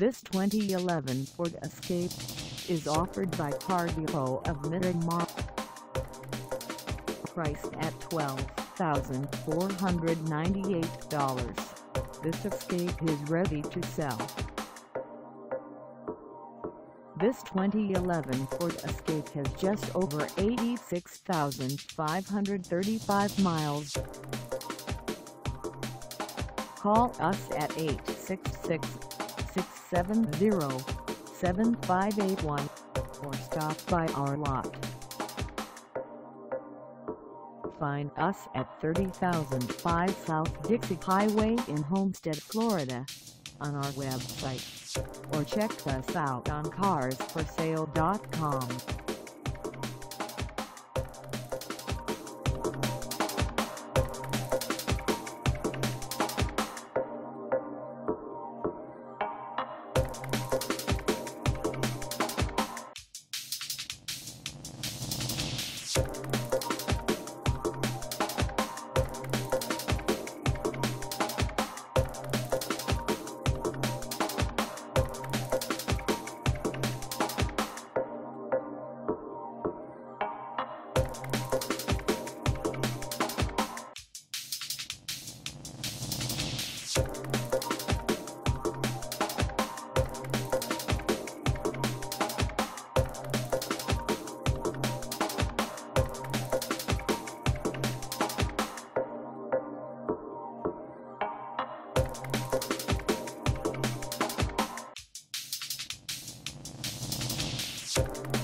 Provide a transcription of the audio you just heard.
This 2011 Ford Escape is offered by Car Depot of Miramar. Priced at $12,498, this Escape is ready to sell. This 2011 Ford Escape has just over 86,535 miles. Call us at 866-670-7581 or stop by our lot. Find us at 30005 South Dixie Highway in Homestead, Florida on our website or check us out on carsforsale.com. Thank